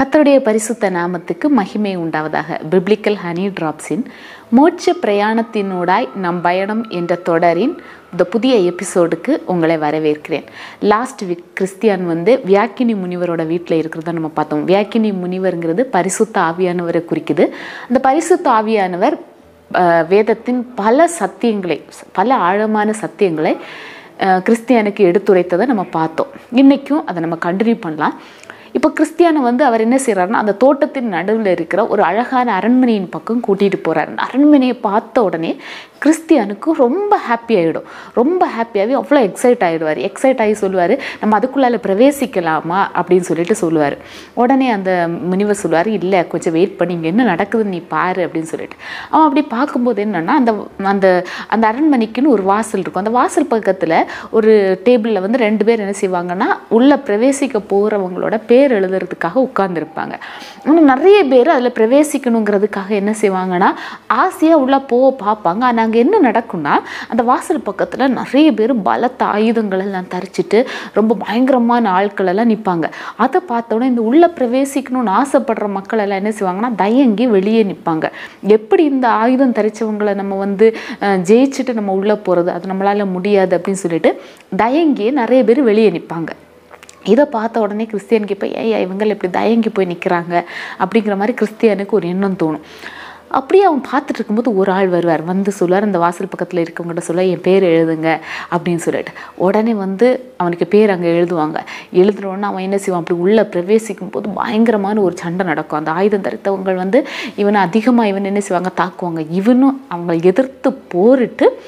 கத்தருடைய பரிசுத்த நாமத்துக்கு மகிமை உண்டாவதாக. பிப்ளிக்கல் ஹனி டிராப்ஸின் மோட்ச பிரயாணத்தினூடாய் நம் பயணம் என்ற தொடரின் இந்த புதிய எபிசோடுக்கு உங்களை வரவேற்கிறேன். லாஸ்ட் வீக் கிறிஸ்டியான் வந்து வியாக்கினி முனிவரோட வீட்டில் இருக்கிறத நம்ம பார்த்தோம். வியாக்கினி முனிவருங்கிறது பரிசுத்த ஆவியானவரை குறிக்குது. அந்த பரிசுத்த ஆவியானவர் வேதத்தின் பல சத்தியங்களை பல ஆழமான சத்தியங்களை கிறிஸ்டியானுக்கு எடுத்துரைத்ததை நம்ம பார்த்தோம். இன்றைக்கும் அதை நம்ம கண்டினியூ பண்ணலாம். இப்போ கிறிஸ்டியானை வந்து அவர் என்ன செய்கிறாருன்னா அந்த தோட்டத்தின் நடுவில் இருக்கிற ஒரு அழகான அரண்மனையின் பக்கம் கூட்டிகிட்டு போகிறாரு அந்த அரண்மனையை பார்த்த உடனே கிறிஸ்தியானுக்கு ரொம்ப ஹாப்பி ஆகிடும் ரொம்ப ஹாப்பியாகவே அவ்வளோ எக்ஸைட் ஆகிடுவார் எக்ஸைட் ஆகி சொல்லுவார் நம்ம அதுக்குள்ளால் பிரவேசிக்கலாமா அப்படின்னு சொல்லிட்டு சொல்லுவார். உடனே அந்த முனிவர் சொல்லுவார் இல்லை கொஞ்சம் வெயிட் பண்ணி இங்கே என்ன நடக்குதுன்னு நீ பாரு அப்படின்னு சொல்லிட்டு. அவன் அப்படி பார்க்கும்போது என்னென்னா அந்த அந்த அந்த அரண்மனைக்குன்னு ஒரு வாசல் இருக்கும். அந்த வாசல் பக்கத்தில் ஒரு டேபிளில் வந்து ரெண்டு பேர் என்ன செய்வாங்கன்னா உள்ளே பிரவேசிக்க போகிறவங்களோட பேர் பேர் எழுதுறதுக்காக உட்கார்ந்துருப்பாங்க. ஆனால் நிறைய பேர் அதில் பிரவேசிக்கணுங்கிறதுக்காக என்ன செய்வாங்கன்னா ஆசையாக உள்ளே போக பார்ப்பாங்க. ஆனால் அங்கே என்ன நடக்கும்னா அந்த வாசல் பக்கத்தில் நிறைய பேர் பலத்த ஆயுதங்கள் எல்லாம் தரிச்சிட்டு ரொம்ப பயங்கரமான ஆட்கள் எல்லாம் நிற்பாங்க அதை பார்த்தோன்னே இந்த உள்ளே பிரவேசிக்கணும்னு ஆசைப்படுற மக்கள் எல்லாம் என்ன செய்வாங்கன்னா தயங்கி வெளியே நிற்பாங்க எப்படி இந்த ஆயுதம் தரித்தவங்களை நம்ம வந்து ஜெயிச்சுட்டு நம்ம உள்ளே போகிறது அது நம்மளால் முடியாது அப்படின்னு சொல்லிட்டு தயங்கியே நிறைய பேர் வெளியே நிற்பாங்க இதை பார்த்த உடனே கிறிஸ்டியனுக்கு இப்போ ஏ இவங்கள் இப்படி தயங்கி போய் நிற்கிறாங்க அப்படிங்கிற மாதிரி கிறிஸ்டியனுக்கு ஒரு எண்ணம் தோணும். அப்படியே அவன் பார்த்துட்டு இருக்கும்போது ஒரு ஆள் வருவார். வந்து சொல்லுவார் அந்த வாசல் பக்கத்தில் இருக்கவங்ககிட்ட சொல்ல என் பேர் எழுதுங்க. அப்படின்னு சொல்லிட்டு. உடனே வந்து அவனுக்கு பேர் அங்கே எழுதுவாங்க. எழுதுனோடனே அவன் என்ன செய்வான்? அப்படி உள்ளே பிரவேசிக்கும் போது பயங்கரமான ஒரு சண்டை நடக்கும். அந்த ஆயுதம் தரித்தவங்க வந்து இவனை அதிகமாக இவன் என்ன செய்வாங்க? தாக்குவாங்க. இவனும் அவங்க எதிர்த்து போரிட்டு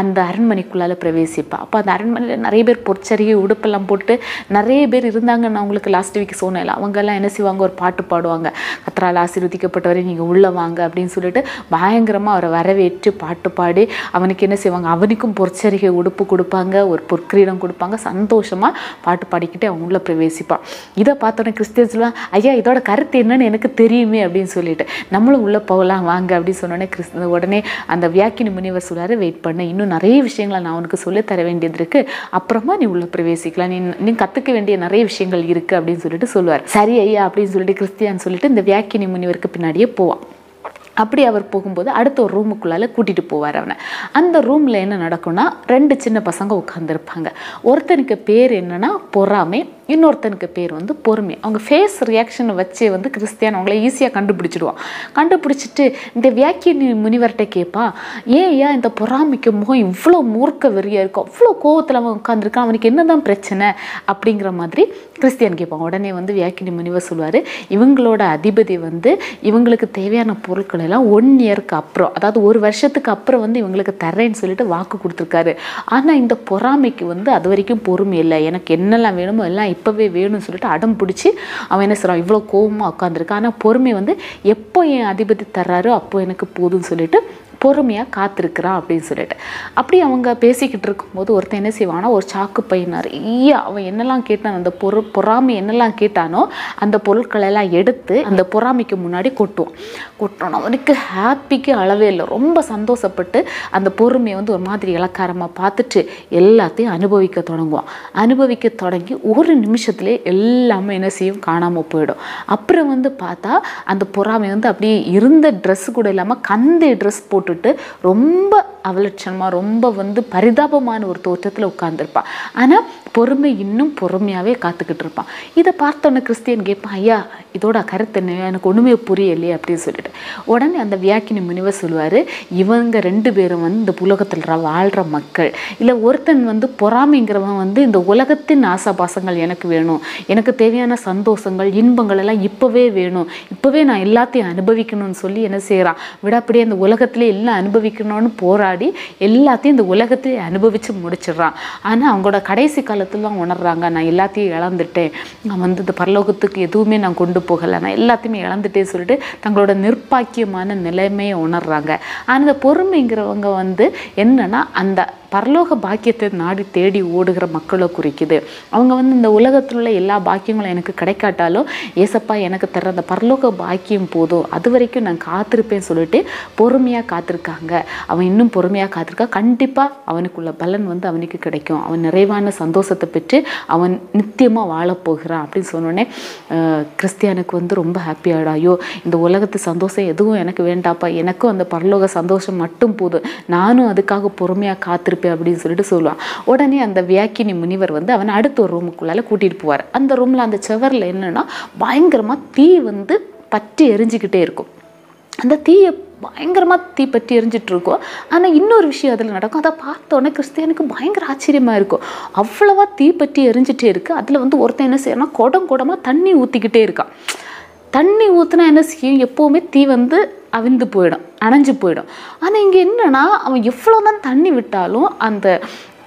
அந்த அரண்மனைக்குள்ளால பிரவேசிப்பாள் அப்போ அந்த அரண்மனையில் நிறைய பேர் பொற்சரிகை உடுப்பெல்லாம் போட்டு நிறைய பேர் இருந்தாங்க நான் உங்களுக்கு லாஸ்ட் வீக் சொன்னேன் அவங்கெல்லாம் என்ன செய்வாங்க? ஒரு பாட்டு பாடுவாங்க. கத்ரால் ஆசீர்வதிக்கப்பட்டவரை நீங்கள் உள்ளே வாங்க அப்படின்னு சொல்லிட்டு பயங்கரமாக அவரை வரவேற்று பாட்டு பாடி அவனுக்கு என்ன செய்வாங்க? அவனுக்கும் பொற்சரிகை உடுப்பு கொடுப்பாங்க. ஒரு பொற்கிரீடம் கொடுப்பாங்க. சந்தோஷமாக பாட்டு பாடிக்கிட்டு அவன் உள்ளே பிரவேசிப்பான் இதை பார்த்தோன்னே கிறிஸ்டியன் சொல்லுவான் ஐயா இதோட கருத்து என்னன்னு எனக்கு தெரியுமே அப்படின்னு சொல்லிட்டு நம்மளும் உள்ளே போகலாம் வாங்க அப்படின்னு சொன்னோடனே கிறிஸ் உடனே அந்த வியாக்கினி முனிவர் சொல்றாரு வெயிட் பண்ண இன்னும் நிறைய விஷயங்களை நான் உனக்கு சொல்லித் தர வேண்டியது இருக்கு. அப்புறமா நீ உள்ள பிரவேசிக்கலாம். நீ நீ கற்றுக்க வேண்டிய நிறைய விஷயங்கள் இருக்கு அப்படின்னு சொல்லிட்டு சொல்லுவார். சரி ஐயா அப்படின்னு சொல்லிட்டு கிறிஸ்டியான் சொல்லிட்டு இந்த வியாக்கினி முனிவருக்கு பின்னாடியே போவான். அப்படி அவர் போகும்போது அடுத்த ஒரு ரூமுக்குள்ளால கூட்டிகிட்டு போவார் அவனை. அந்த ரூமில் என்ன நடக்கும்னா ரெண்டு சின்ன பசங்க உட்காந்துருப்பாங்க ஒருத்தனுக்கு பேர் என்னன்னா பொறாமை இன்னொருத்தனுக்கு பேர் வந்து பொறுமை. அவங்க ஃபேஸ் ரியாக்ஷனை வச்சே வந்து கிறிஸ்டியான் அவங்கள ஈஸியாக கண்டுபிடிச்சிடுவான். கண்டுபிடிச்சிட்டு இந்த வியாக்கிய முனிவர்கிட்ட கேட்பா ஏன் ஏன் இந்த பொறாமைக்கு முகம் இவ்வளோ மூர்க்க வெறியாக இருக்கும் அவ்வளோ கோவத்தில் அவன் உட்காந்துருக்கான் அவனுக்கு என்னதான் பிரச்சனை? அப்படிங்கிற மாதிரி கிறிஸ்டியான் கேட்பான் உடனே வந்து வியாக்கினி முனிவர் சொல்லுவார் இவங்களோட அதிபதி வந்து இவங்களுக்கு தேவையான பொருட்கள் எல்லாம் ஒன் இயருக்கு அப்புறம் அதாவது ஒரு வருஷத்துக்கு அப்புறம் வந்து இவங்களுக்கு தரேன்னு சொல்லிட்டு வாக்கு கொடுத்துருக்காரு. ஆனால் இந்த பொறாமைக்கு வந்து அது வரைக்கும் பொறுமை இல்லை. எனக்கு என்னெல்லாம் வேணுமோ எல்லாம் இப்போவே வேணும்னு சொல்லிட்டு அடம் பிடிச்சி அவன் என்ன சொல்கிறான் இவ்வளோ கோவமாக உட்காந்துருக்கான் ஆனால் பொறுமை வந்து எப்போ என் அதிபதி தர்றாரோ அப்போ எனக்கு போதும்னு சொல்லிட்டு பொறுமையாக காத்திருக்கிறான் அப்படின்னு சொல்லிட்டு. அப்படி அவங்க பேசிக்கிட்டு இருக்கும்போது ஒருத்தன் என்ன செய்வானா ஒரு சாக்கு பை நிறைய அவன் என்னெல்லாம் கேட்டான் அந்த பொரு பொறாமை என்னெல்லாம் கேட்டானோ அந்த பொருட்களை எல்லாம் எடுத்து அந்த பொறாமைக்கு முன்னாடி கொட்டுவான். கொட்டணும் அவனுக்கு ஹாப்பிக்கு அளவே இல்லை. ரொம்ப சந்தோஷப்பட்டு அந்த பொறுமையை வந்து ஒரு மாதிரி இலக்காரமாக பார்த்துட்டு எல்லாத்தையும் அனுபவிக்க தொடங்குவான். அனுபவிக்க தொடங்கி ஒரு நிமிஷத்துலேயே எல்லாமே என்ன செய்யும்? காணாமல் போயிடும். அப்புறம் வந்து பார்த்தா அந்த பொறாமை வந்து அப்படியே இருந்த ட்ரெஸ் கூட இல்லாமல் கந்தை ட்ரெஸ் போட்டு போட்டுட்டு ரொம்ப அவலட்சணமாக ரொம்ப வந்து பரிதாபமான ஒரு தோற்றத்தில் உட்கார்ந்திருப்பான் ஆனால் பொறுமை இன்னும் பொறுமையாகவே காத்துக்கிட்டு இருப்பான். இதை பார்த்தோன்னே கிறிஸ்டியன் கேட்பான் ஐயா இதோட கருத்து என்ன? எனக்கு ஒன்றுமே புரியலையே அப்படின்னு சொல்லிட்டு. உடனே அந்த வியாக்கினி முனிவர் சொல்லுவார் இவங்க ரெண்டு பேரும் வந்து இந்த உலகத்தில் வாழ்கிற மக்கள். இல்லை ஒருத்தன் வந்து பொறாமைங்கிறவன் வந்து இந்த உலகத்தின் ஆசாபாசங்கள் எனக்கு வேணும். எனக்கு தேவையான சந்தோஷங்கள் இன்பங்கள் எல்லாம் இப்போவே வேணும். இப்போவே நான் எல்லாத்தையும் அனுபவிக்கணும்னு சொல்லி என்ன செய்கிறான் விடாப்படியே இந்த உலகத்திலே எல்லாம் அனுபவிக்கணும்னு போராடி எல்லாத்தையும் இந்த உலகத்திலே அனுபவித்து முடிச்சிடுறான். ஆனால் அவங்களோட கடைசி காலத்தில் தான் உணர்றாங்க. நான் எல்லாத்தையும் இழந்துட்டேன். நான் வந்து இந்த பரலோகத்துக்கு எதுவுமே நான் கொண்டு போகலை. நான் எல்லாத்தையுமே இழந்துட்டேன்னு சொல்லிட்டு தங்களோட நிர்பாக்கியமான நிலைமையை உணர்றாங்க. ஆனால் இந்த பொறுமைங்கிறவங்க வந்து என்னென்னா அந்த பரலோக பாக்கியத்தை நாடி தேடி ஓடுகிற மக்களை குறிக்குது. அவங்க வந்து இந்த உலகத்தில் உள்ள எல்லா பாக்கியங்களும் எனக்கு கிடைக்காட்டாலும் ஏசப்பா எனக்கு தர்ற அந்த பரலோக பாக்கியம் போதும். அது வரைக்கும் நான் காத்திருப்பேன் சொல்லிட்டு பொறுமையாக காத்திருக்காங்க. அவன் இன்னும் பொறுமையாக காத்திருக்கா. கண்டிப்பாக அவனுக்குள்ள பலன் வந்து அவனுக்கு கிடைக்கும். அவன் நிறைவான சந்தோஷத்தை பெற்று அவன் நித்தியமாக வாழப்போகிறான் அப்படின்னு சொன்னோடனே கிறிஸ்தியானுக்கு கிறிஸ்டியானுக்கு வந்து ரொம்ப ஹாப்பி ஐயோ இந்த உலகத்து சந்தோஷம் எதுவும் எனக்கு வேண்டாப்பா எனக்கும் அந்த பரலோக சந்தோஷம் மட்டும் போதும். நானும் அதுக்காக பொறுமையாக காத்திருப்பேன். அப்படின்னு சொல்லிட்டு சொல்லுவான். உடனே அந்த வியாக்கினி முனிவர் வந்து அவனை அடுத்த ஒரு ரூமுக்குள்ளால கூட்டிகிட்டு போவார். அந்த ரூமில் அந்த செவரில் என்னன்னா பயங்கரமாக தீ வந்து பற்றி எரிஞ்சுக்கிட்டே இருக்கும். அந்த தீயை பயங்கரமாக தீ பற்றி எரிஞ்சிட்டு ஆனால் இன்னொரு விஷயம் அதில் நடக்கும். அதை பார்த்தோன்னே கிறிஸ்தியனுக்கு பயங்கர ஆச்சரியமாக இருக்கும். அவ்வளவா தீ பற்றி எரிஞ்சிட்டே இருக்குது அதில் வந்து ஒருத்தன் என்ன செய்யறான் குடம் குடமாக தண்ணி ஊற்றிக்கிட்டே இருக்கான். தண்ணி ஊற்றினா என்ன செய்யும்? எப்போவுமே தீ வந்து அவிந்து போயிடும். அணைஞ்சு போயிடும். ஆனால் இங்கே என்னன்னா அவன் எவ்வளோ தான் தண்ணி விட்டாலும் அந்த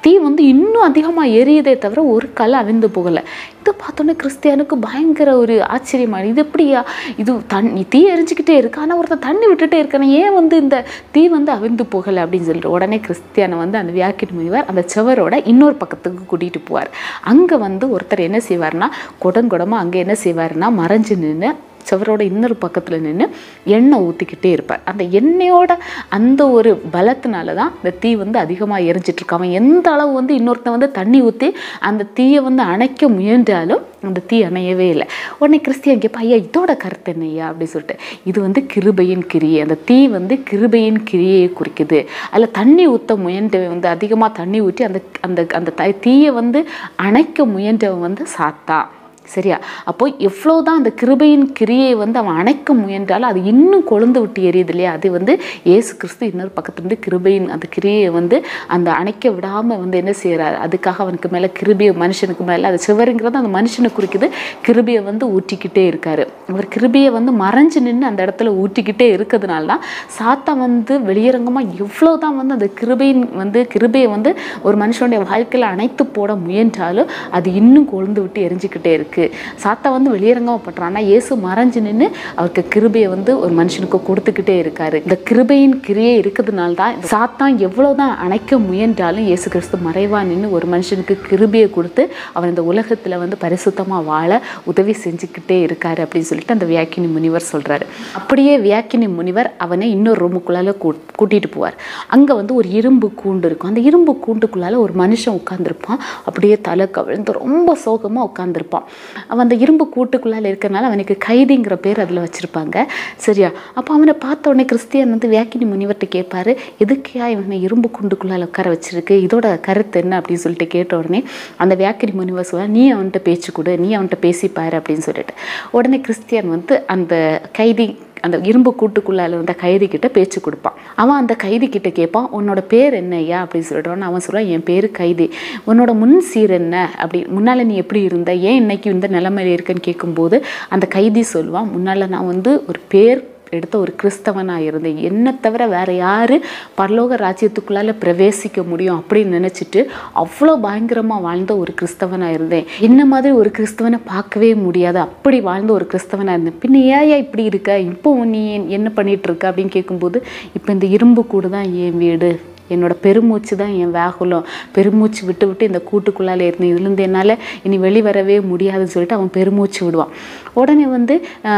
தீ வந்து இன்னும் அதிகமாக எரியுதே தவிர ஒரு கல் அவிந்து போகலை. இதை பார்த்தோன்னே கிறிஸ்டியானுக்கு பயங்கர ஒரு ஆச்சரியமான இது எப்படியா? இது தண்ணி தீ எரிஞ்சுக்கிட்டே இருக்கு. ஆனால் ஒருத்தர் தண்ணி விட்டுட்டே இருக்கானே. ஏன் வந்து இந்த தீ வந்து அவிந்து போகலை அப்படின்னு சொல்லிட்டு உடனே கிறிஸ்தியானை வந்து அந்த வியாக்கின் முடிவார் அந்த செவரோட இன்னொரு பக்கத்துக்கு கூட்டிகிட்டு போவார். அங்கே வந்து ஒருத்தர் என்ன செய்வார்னா குடங்குடமாக அங்கே என்ன செய்வார்னா மறைஞ்சு நின்று சுவரோட இன்னொரு பக்கத்தில் நின்று எண்ணெய் ஊற்றிக்கிட்டே இருப்பார். அந்த எண்ணெயோட அந்த ஒரு பலத்தினால தான் இந்த தீ வந்து அதிகமாக எரிஞ்சிட்ருக்கு அவன் எந்த அளவு வந்து இன்னொருத்தன் வந்து தண்ணி ஊற்றி அந்த தீயை வந்து அணைக்க முயன்றாலும் அந்த தீ அணையவே இல்லை. உடனே கிறிஸ்டியன் கேட்பா ஐயா இதோட கருத்து என்னய்யா அப்படின்னு சொல்லிட்டு இது வந்து கிருபையின் கிரியை. அந்த தீ வந்து கிருபையின் கிரியையை குறிக்குது. அதில் தண்ணி ஊற்ற முயன்றவன் வந்து அதிகமாக தண்ணி ஊற்றி அந்த அந்த அந்த தீயை வந்து அணைக்க முயன்றவன் வந்து சாத்தா. சரியா? அப்போ எவ்வளோதான் அந்த கிருபையின் கிரியை வந்து அவன் அணைக்க முயன்றாலும் அது இன்னும் கொழுந்து விட்டு எரியுது இல்லையா? அது வந்து இயேசு கிறிஸ்து இன்னொரு பக்கத்துலேருந்து கிருபையின் அந்த கிரியை வந்து அந்த அணைக்க விடாமல் வந்து என்ன செய்கிறாரு அதுக்காக அவனுக்கு மேலே கிருபியை மனுஷனுக்கு மேலே அது சிவருங்கிறது அந்த மனுஷனை குறிக்குது. கிருபியை வந்து ஊற்றிக்கிட்டே இருக்காரு. அவர் கிருபியை வந்து மறைஞ்சு நின்று அந்த இடத்துல ஊற்றிக்கிட்டே இருக்கிறதுனால தான் சாத்தா வந்து வெளியரங்கமாக எவ்வளோ தான் வந்து அந்த கிருபையின் வந்து கிருபையை வந்து ஒரு மனுஷனுடைய வாழ்க்கையில் அணைத்து போட முயன்றாலும் அது இன்னும் கொழுந்து விட்டு எரிஞ்சுக்கிட்டே இருக்குது சாத்தா வந்து வெளியரங்கமாக பட்டுறான். ஆனால் இயேசு மறைஞ்சு நின்று அவருக்கு கிருபையை வந்து ஒரு மனுஷனுக்கு கொடுத்துக்கிட்டே இருக்காரு. இந்த கிருபையின் கிரியை இருக்கிறதுனால தான் சாத்தான் எவ்வளோ எவ்வளோதான் அணைக்க முயன்றாலும் இயேசு கிறிஸ்து மறைவா நின்று ஒரு மனுஷனுக்கு கிருபையை கொடுத்து அவர் இந்த உலகத்தில் வந்து பரிசுத்தமாக வாழ உதவி செஞ்சுக்கிட்டே இருக்காரு அப்படின்னு சொல்லி சொல்லிட்டு அந்த வியாக்கினி முனிவர் சொல்கிறாரு அப்படியே வியாக்கினி முனிவர் அவனை இன்னொரு ரூமுக்குள்ளால கூட்டிகிட்டு போவார். அங்கே வந்து ஒரு இரும்பு கூண்டு இருக்கும். அந்த இரும்பு கூண்டுக்குள்ளால ஒரு மனுஷன் உட்காந்துருப்பான் அப்படியே தலை கவிழ்ந்து ரொம்ப சோகமாக உட்காந்துருப்பான் அவன் அந்த இரும்பு கூட்டுக்குள்ளால இருக்கிறனால அவனுக்கு கைதிங்கிற பேர் அதில் வச்சுருப்பாங்க. சரியா? அப்போ அவனை பார்த்த உடனே கிறிஸ்டியன் வந்து வியாக்கினி முனிவர்கிட்ட கேட்பாரு எதுக்கியா இவனை இரும்பு கூண்டுக்குள்ளால உட்கார வச்சிருக்கு? இதோட கருத்து என்ன? அப்படின்னு சொல்லிட்டு கேட்ட உடனே அந்த வியாக்கினி முனிவர் சொல்ல நீ அவன்கிட்ட பேச்சு கொடு நீ அவன்கிட்ட பேசிப்பாரு அப்படின்னு சொல்லிட்டு. உடனே கிறிஸ்டியன் வந்து அந்த கைதி அந்த இரும்பு கூட்டுக்குள்ளே இருந்த கைதி கிட்ட பேச்சு கொடுப்பான். அவன் அந்த கைதி கிட்ட கேட்பான் உன்னோட பேர் என்ன ஐயா? அப்படின்னு சொல்லிட்டு அவன் சொல்லுவான் என் பேர் கைதி. உன்னோட முன் சீர் என்ன? அப்படி முன்னால் நீ எப்படி இருந்த? ஏன் இன்னைக்கு இந்த நிலைமையில இருக்கன்னு கேட்கும்போது அந்த கைதி சொல்லுவான் முன்னால் நான் வந்து ஒரு பேர் எடுத்த ஒரு கிறிஸ்தவனாக இருந்தேன் என்னை தவிர வேறு யார் பரலோக ராஜ்யத்துக்குள்ளால் பிரவேசிக்க முடியும் அப்படின்னு நினச்சிட்டு அவ்வளோ பயங்கரமாக வாழ்ந்த ஒரு கிறிஸ்தவனாக இருந்தேன். என்ன மாதிரி ஒரு கிறிஸ்தவனை பார்க்கவே முடியாது. அப்படி வாழ்ந்த ஒரு கிறிஸ்தவனாக இருந்தேன். பின்ன ஏயா இப்படி இருக்க? இப்போ நீ என்ன பண்ணிகிட்ருக்க இருக்க? அப்படின்னு கேட்கும்போது இப்போ இந்த இரும்பு கூடு தான் என் வீடு. என்னோட பெருமூச்சு தான் என் வேகுலம் பெருமூச்சு விட்டு விட்டு இந்த கூட்டுக்குள்ளால இருந்தேன் இதுலேருந்து என்னால் இனி வெளிவரவே முடியாதுன்னு சொல்லிட்டு அவன் பெருமூச்சு விடுவான். உடனே வந்து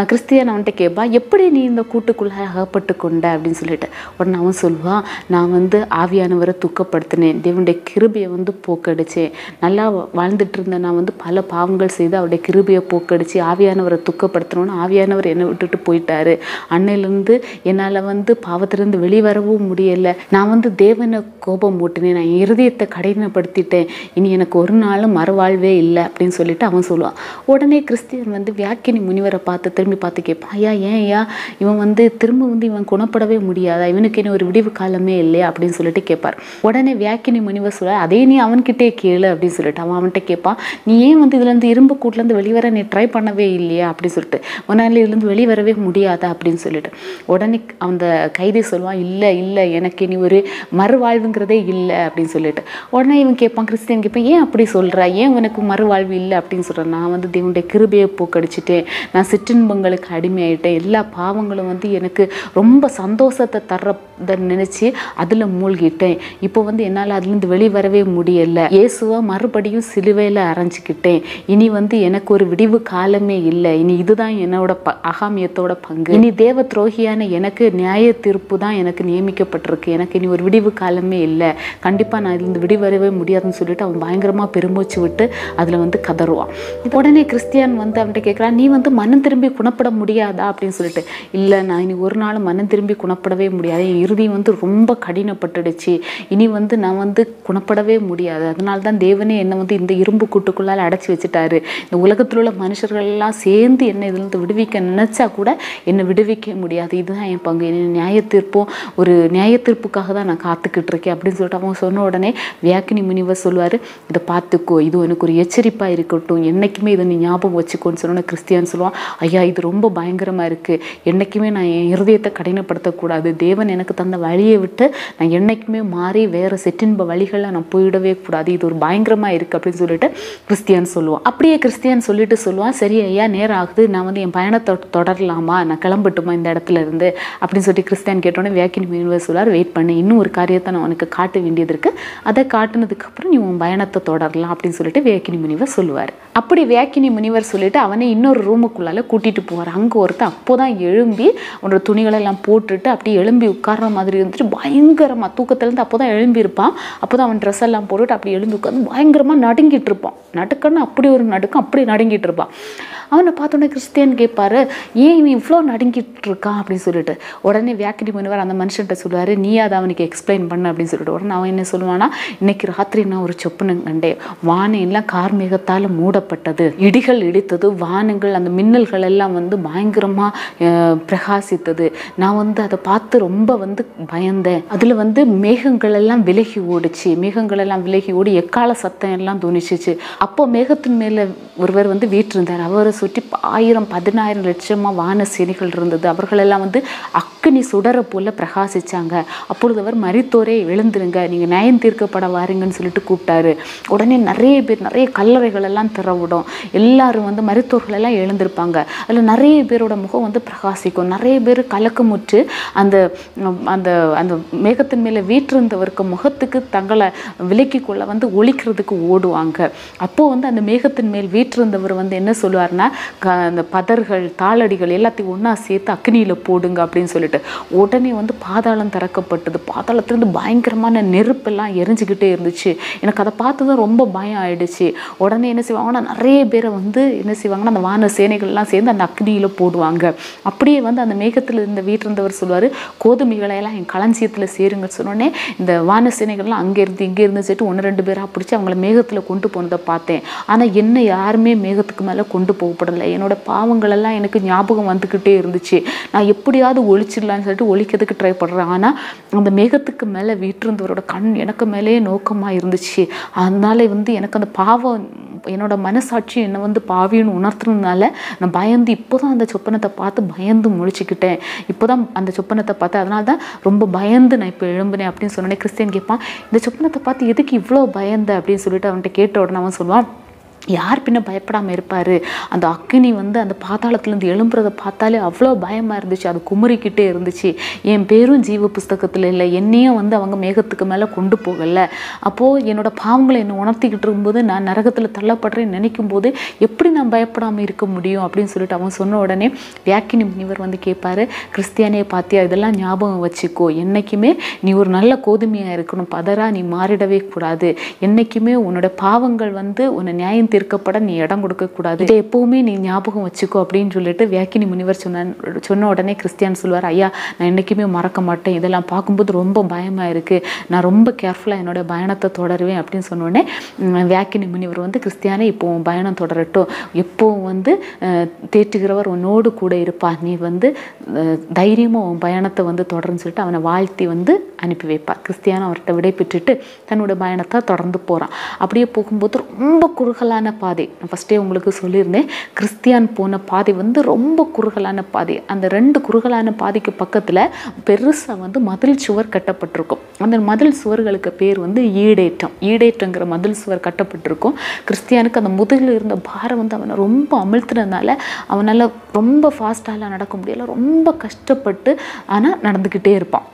கிறிஸ்தியன் அவன்கிட்ட கேட்பான் எப்படி நீ இந்த கூட்டுக்குள்ளே அகப்பட்டு கொண்ட? அப்படின்னு சொல்லிட்டு உடனே அவன் சொல்லுவான் நான் வந்து ஆவியானவரை துக்கப்படுத்தினேன். தேவனுடைய கிருபையை வந்து போக்கடிச்சேன். நல்லா வாழ்ந்துட்டு இருந்த நான் வந்து பல பாவங்கள் செய்து அவருடைய கிருபையை போக்கடிச்சு ஆவியானவரை துக்கப்படுத்தணும்னு ஆவியானவர் என்னை விட்டுட்டு போயிட்டாரு. அன்னையிலேருந்து என்னால் வந்து பாவத்திலேருந்து வெளிவரவும் முடியலை. நான் வந்து தேவ தேவனை கோபம் மூட்டினேன் நான் இருதயத்தை கடினப்படுத்திட்டேன். இனி எனக்கு ஒரு நாளும் மறுவாழ்வே இல்லை அப்படின்னு சொல்லிட்டு அவன் சொல்லுவான். உடனே கிறிஸ்டியன் வந்து வியாக்கினி முனிவரை பார்த்து திரும்பி பார்த்து கேட்பான். ஐயா ஏன் ஐயா? இவன் வந்து திரும்ப வந்து இவன் குணப்படவே முடியாதா? இவனுக்கு இனி ஒரு விடிவு காலமே இல்லையா? அப்படின்னு சொல்லிட்டு கேட்பார். உடனே வியாக்கினி முனிவர் சொல்ல அதே நீ அவன்கிட்டே கேளு அப்படின்னு சொல்லிட்டு அவன் அவன்கிட்ட கேட்பான். நீ ஏன் வந்து இதுலேருந்து இரும்பு கூட்டிலேருந்து வெளிவர நீ ட்ரை பண்ணவே இல்லையா? அப்படின்னு சொல்லிட்டு உன்னால் இதுலேருந்து வெளிவரவே முடியாதா? அப்படின்னு சொல்லிட்டு. உடனே அந்த கைதி சொல்லுவான் இல்லை இல்லை எனக்கு இனி ஒரு மறுவாழ்வுங்கிறதே இல்லை அப்படின்னு சொல்லிட்டு. உடனே இவன் கேட்பான் கிறிஸ்டியன் கேட்பான் ஏன் அப்படி சொல்கிறா ஏன் உனக்கு மறுவாழ்வு இல்லை? அப்படின்னு சொல்கிறேன் நான் வந்து தேவனுடைய கிருபையை போக்கடிச்சிட்டேன். நான் சிற்றின்பங்களுக்கு அடிமையாயிட்டேன். எல்லா பாவங்களும் வந்து எனக்கு ரொம்ப சந்தோஷத்தை தர்றதை நினச்சி அதில் மூழ்கிட்டேன். இப்போ வந்து என்னால் அதுலேருந்து வெளிவரவே முடியலை. இயேசுவை மறுபடியும் சிலுவையில் அரைஞ்சிக்கிட்டேன். இனி வந்து எனக்கு ஒரு விடிவு காலமே இல்லை. இனி இதுதான் என்னோட ப அகாமியத்தோட பங்கு. இனி தேவ துரோகியான எனக்கு நியாய தீர்ப்பு தான் எனக்கு நியமிக்கப்பட்டிருக்கு. எனக்கு இனி ஒரு விடிவு காலமே இல்லை. கண்டிப்பாக நான் இதுலேருந்து விடிவரவே முடியாதுன்னு சொல்லிட்டு அவன் பயங்கரமாக பெருமூச்சு விட்டு அதில் வந்து கதறுவான். உடனே கிறிஸ்டியான் வந்து அவன்கிட்ட கேட்குறான் நீ வந்து மனம் திரும்பி குணப்பட முடியாதா? அப்படின்னு சொல்லிட்டு இல்லை நான் இனி ஒரு நாள் மனம் திரும்பி குணப்படவே முடியாது. என் இறுதி வந்து ரொம்ப கடினப்பட்டுடுச்சு. இனி வந்து நான் வந்து குணப்படவே முடியாது. அதனால தான் தேவனே என்னை வந்து இந்த இரும்பு கூட்டுக்குள்ளால் அடைச்சி வச்சுட்டாரு. இந்த உலகத்தில் உள்ள மனுஷர்கள் எல்லாம் சேர்ந்து என்னை இதுலேருந்து விடுவிக்க நினச்சா கூட என்னை விடுவிக்க முடியாது. இதுதான் என் பங்கு. இனி நியாய தீர்ப்பும் ஒரு நியாய தீர்ப்புக்காக தான் நான் பார்த்துக்கிட்டு இருக்கேன் அப்படின்னு சொல்லிட்டு அவங்க சொன்ன உடனே வியாக்கினி முனிவர் சொல்லுவார் இதை பார்த்துக்கோ இது எனக்கு ஒரு எச்சரிப்பாக இருக்கட்டும். என்னைக்குமே இதை நீ ஞாபகம் வச்சுக்கோன்னு சொன்னோன்னே கிறிஸ்தியான் சொல்லுவான். ஐயா இது ரொம்ப பயங்கரமாக இருக்குது என்னைக்குமே நான் என் இருதயத்தை கடினப்படுத்தக்கூடாது. தேவன் எனக்கு தந்த வழியை விட்டு நான் என்னைக்குமே மாறி வேறு செட்டின்ப வழிகளில் நான் போயிடவே கூடாது. இது ஒரு பயங்கரமாக இருக்குது அப்படின்னு சொல்லிட்டு கிறிஸ்டியான் சொல்லுவான். அப்படியே கிறிஸ்தியான் சொல்லிட்டு சொல்லுவான் சரி ஐயா நேரம் ஆகுது. நான் வந்து என் பயணத்தை தொடரலாமா? நான் கிளம்பட்டுமா இந்த இடத்துல இருந்து? அப்படின்னு சொல்லிட்டு கிறிஸ்டியான் கேட்டோன்னே வேக்கினி முனிவர் சொல்லுவார் வெயிட் பண்ணு. இன்னும் ஒரு காரியம் காரியத்தை நான் உனக்கு காட்ட வேண்டியது இருக்குது அதை காட்டினதுக்கப்புறம் நீ உன் பயணத்தை தொடரலாம் அப்படின்னு சொல்லிட்டு வேக்கினி முனிவர் சொல்லுவார். அப்படி வேக்கினி முனிவர் சொல்லிட்டு அவனை இன்னொரு ரூமுக்குள்ளால கூட்டிட்டு போவார். அங்கே ஒருத்தன் அப்போதான் எழும்பி அவனோட துணிகளெல்லாம் போட்டுட்டு அப்படியே எழும்பி உட்கார்ற மாதிரி இருந்துட்டு பயங்கரமாக தூக்கத்துலேருந்து அப்போ தான் எழும்பியிருப்பான். அப்போ தான் அவன் ட்ரெஸ் எல்லாம் போட்டுட்டு அப்படி எழும்பி உட்காந்து பயங்கரமாக நடுங்கிட்டு இருப்பான். நடுக்கன்னு அப்படி ஒரு நடுக்கம் அப்படி நடுங்கிட்டு இருப்பான். அவனை பார்த்தோன்னே கிறிஸ்டியன் கேட்பாரு ஏன் இவன் இவ்வளோ நடுங்கிட்டு இருக்கான்? அப்படின்னு சொல்லிட்டு. உடனே வியாக்கினி முனிவர் அந்த மனுஷன்ட்ட சொல்லுவார் நீ அதை அவனுக்கு எக்ஸ்பிளைன் பண்ண அப்படின்னு சொல்லிட்டு உடனே அவன் என்ன சொல்லுவானா இன்னைக்கு ராத்திரி நான் ஒரு சொப்புன்னு கண்டேன். வானம் எல்லாம் கார்மேகத்தால் மூடப்பட்டது. இடிகள் இடித்தது. வானங்கள் அந்த மின்னல்கள் எல்லாம் வந்து பயங்கரமாக பிரகாசித்தது. நான் வந்து அதை பார்த்து ரொம்ப வந்து பயந்தேன். அதில் வந்து மேகங்கள் எல்லாம் விலகி ஓடுச்சு. மேகங்கள் எல்லாம் விலகி ஓடி எக்கால சத்தம் எல்லாம் துணிச்சிச்சு. அப்போ மேகத்தின் மேலே ஒருவர் வந்து வீட்டிருந்தார் அவரை சுற்றி ஆயிரம் பதினாயிரம் லட்சமாக வான சேனைகள் இருந்தது. அவர்களெல்லாம் வந்து அக்கினி சுடர போல பிரகாசிச்சாங்க. அப்பொழுது அவர் மரித்தோரே எழுந்துருங்க நீங்கள் நியாயம் தீர்க்கப்பட வாருங்கன்னு சொல்லிட்டு கூப்பிட்டாரு. உடனே நிறைய பேர் நிறைய கல்லறைகள் எல்லாம் திறவிடும். எல்லாரும் வந்து மருத்துவர்கள் எல்லாம் எழுந்திருப்பாங்க. அதில் நிறைய பேரோட முகம் வந்து பிரகாசிக்கும். நிறைய பேர் கலக்கமுற்று அந்த அந்த அந்த மேகத்தின் மேலே வீற்றிருந்தவருக்கு முகத்துக்கு தங்களை விலக்கி கொள்ள வந்து ஒழிக்கிறதுக்கு ஓடுவாங்க. அப்போது வந்து அந்த மேகத்தின் மேல் வீற்றிருந்தவர் வந்து என்ன சொல்லுவார்னா க அந்த பதர்கள் தாளடிகள் எல்லாத்தையும் ஒன்றா சேர்த்து அக்னியில் போடுங்க அப்படின்னு சொல்லிட்டு. உடனே வந்து பாதாளம் திறக்கப்பட்டது. பாதாளத்துலேருந்து பயங்கரமான நெருப்பெல்லாம் எரிஞ்சுக்கிட்டே இருந்துச்சு. எனக்கு அதை பார்த்ததும் ரொம்ப பயம் ஆயிடுச்சு. உடனே என்ன செய்வாங்கன்னா நிறைய பேரை வந்து என்ன செய்வாங்கன்னா அந்த வான சேனைகள்லாம் சேர்ந்து அந்த அக்னியில் போடுவாங்க. அப்படியே வந்து அந்த மேகத்தில் இருந்த வீட்டிருந்தவர் சொல்லுவார் கோதுமை எல்லாம் என் களஞ்சியத்தில் சேருங்க சொன்னோடனே இந்த வான சேனைகள்லாம் அங்கே இருந்து இங்கே சேர்த்து ஒன்று ரெண்டு பேராக பிடிச்சி அவங்கள மேகத்தில் கொண்டு போனதை பார்த்தேன். ஆனால் என்ன யாருமே மேகத்துக்கு மேலே கொண்டு போகப்படலை. என்னோட பாவங்களெல்லாம் எனக்கு ஞாபகம் வந்துக்கிட்டே இருந்துச்சு. நான் எப்படியாவது ஒழிச்சிடலான்னு சொல்லிட்டு ஒழிக்கிறதுக்கு ட்ரை பண்ணுறேன் ஆனால் அந்த மேகத்துக்கு மேலே வீட்டிருந்தவரோட கண் எனக்கு மேலேயே நோக்கமாக இருந்துச்சு. அதனால வந்து எனக்கு அந்த பாவம் என்னோட மனசாட்சி என்னை வந்து பாவின்னு உணர்த்துனதுனால நான் பயந்து இப்போ தான் அந்த சொப்பனத்தை பார்த்து பயந்து முழிச்சுக்கிட்டேன். இப்போ தான் அந்த சொப்பனத்தை பார்த்து அதனால தான் ரொம்ப பயந்து நான் இப்போ எழும்புனேன் அப்படின்னு சொன்னோடனே கிறிஸ்டியன் கேட்பான் இந்த சொப்பனத்தை பார்த்து எதுக்கு இவ்வளோ பயந்த? அப்படின்னு சொல்லிட்டு அவன்கிட்ட கேட்ட உடனே அவன் சொல்லுவான் யார் பின்ன பயப்படாமல் இருப்பார்? அந்த அக்கினி வந்து அந்த பாதாளத்துலேருந்து எழும்புறதை பார்த்தாலே அவ்வளோ பயமாக இருந்துச்சு. அது குமுறிக்கிட்டே இருந்துச்சு. என் பேரும் ஜீவ புஸ்தகத்தில் இல்லை. என்னையும் வந்து அவங்க மேகத்துக்கு மேலே கொண்டு போகலை. அப்போது என்னோட பாவங்களை என்னை உணர்த்திக்கிட்டு இருக்கும்போது நான் நரகத்தில் தள்ளப்படுறேன்னு நினைக்கும் போது எப்படி நான் பயப்படாமல் இருக்க முடியும் அப்படின்னு சொல்லிட்டு அவன் சொன்ன உடனே வியாக்கினி முனிவர் வந்து கேட்பாரு கிறிஸ்தியானே பாத்தியா இதெல்லாம் ஞாபகம் வச்சுக்கோ. என்றைக்குமே நீ ஒரு நல்ல கோதுமையாக இருக்கணும். பதறா நீ மாறிடவே கூடாது. என்னைக்குமே உன்னோட பாவங்கள் வந்து உன்னை நியாயம் தீர்க்கப்பட நீ இடம் கொடுக்கக்கூடாது. இதை எப்போவுமே நீ ஞாபகம் வச்சுக்கோ அப்படின்னு சொல்லிட்டு வியாக்கினி முனிவர் சொன்ன சொன்ன உடனே கிறிஸ்டியான் சொல்வார் ஐயா நான் என்றைக்குமே மறக்க மாட்டேன். இதெல்லாம் பார்க்கும்போது ரொம்ப பயமாக இருக்குது நான் ரொம்ப கேர்ஃபுல்லாக என்னோட பயணத்தை தொடருவேன் அப்படின்னு சொன்னோடனே வியாக்கினி முனிவர் வந்து கிறிஸ்டியானே இப்போ உன் பயணம் தொடரட்டும். எப்போவும் வந்து தேற்றுகிறவர் உன்னோடு கூட இருப்பார். நீ வந்து தைரியமாக உன் பயணத்தை வந்து தொடருன்னு சொல்லிட்டு அவனை வாழ்த்தி வந்து அனுப்பி வைப்பார். கிறிஸ்டியானோ அவர்கிட்ட விடை பெற்றுட்டு தன்னோட பயணத்தை தொடர்ந்து போகிறான் அப்படியே போகும்போது ரொம்ப குறுகலான குறுகலான பாதை. நான் ஃபஸ்ட்டே உங்களுக்கு சொல்லியிருந்தேன் கிறிஸ்தியான் போன பாதை வந்து ரொம்ப குறுகலான பாதை. அந்த ரெண்டு குறுகலான பாதைக்கு பக்கத்தில் பெருசாக வந்து மதில் சுவர் கட்டப்பட்டிருக்கும். அந்த மதில் சுவர்களுக்கு பேர் வந்து ஈடேற்றம். ஈடேற்றங்கிற மதில் சுவர் கட்டப்பட்டிருக்கும். கிறிஸ்தியானுக்கு அந்த முதுகில் இருந்த பாரம் வந்து அவனை ரொம்ப அமிழ்த்தினதுனால அவனால் ரொம்ப ஃபாஸ்ட்டாலாம் நடக்க முடியல. ரொம்ப கஷ்டப்பட்டு ஆனால் நடந்துக்கிட்டே இருப்பான்.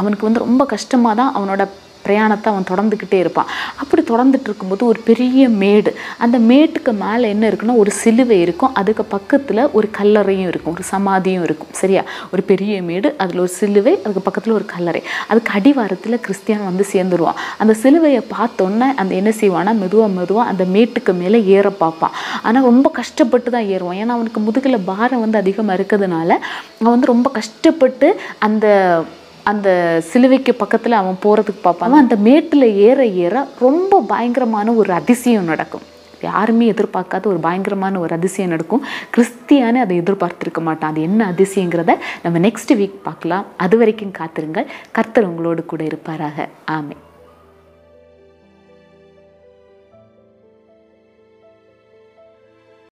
அவனுக்கு வந்து ரொம்ப கஷ்டமாக தான் அவனோட பிரயாணத்தை அவன் தொடர்ந்துக்கிட்டே இருப்பான். அப்படி தொடர்ந்துட்டு இருக்கும்போது ஒரு பெரிய மேடு. அந்த மேட்டுக்கு மேலே என்ன இருக்குன்னா ஒரு சிலுவை இருக்கும். அதுக்கு பக்கத்தில் ஒரு கல்லறையும் இருக்கும். ஒரு சமாதியும் இருக்கும். சரியா? ஒரு பெரிய மேடு அதில் ஒரு சிலுவை அதுக்கு பக்கத்தில் ஒரு கல்லறை. அதுக்கு அடிவாரத்தில் கிறிஸ்டியான் வந்து சேர்ந்துருவான். அந்த சிலுவையை பார்த்தோன்னே அந்த என்ன செய்வான்னா மெதுவாக மெதுவாக அந்த மேட்டுக்கு மேலே ஏற பார்ப்பான். ஆனால் ரொம்ப கஷ்டப்பட்டு தான் ஏறுவான். ஏன்னா அவனுக்கு முதுகில் பாரம் வந்து அதிகமாக இருக்கிறதுனால அவன் வந்து ரொம்ப கஷ்டப்பட்டு அந்த அந்த சிலுவைக்கு பக்கத்தில் அவன் போகிறதுக்கு பார்ப்பான். அந்த மேட்டில் ஏற ஏற ரொம்ப பயங்கரமான ஒரு அதிசயம் நடக்கும். யாருமே எதிர்பார்க்காத ஒரு பயங்கரமான ஒரு அதிசயம் நடக்கும். கிறிஸ்தியானே அதை எதிர்பார்த்துருக்க மாட்டான். அது என்ன அதிசயங்கிறத நம்ம நெக்ஸ்ட் வீக் பார்க்கலாம். அது வரைக்கும் காத்திருங்கள். கர்த்தர் உங்களோடு கூட இருப்பாராக. ஆமை